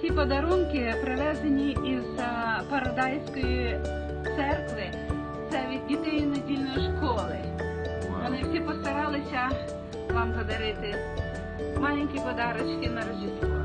Ці подарунки привезені із е, Парадайської церкви. Це від дітей недільної школи. Вони всі постаралися вам подарити маленькі подарочки на Рождество.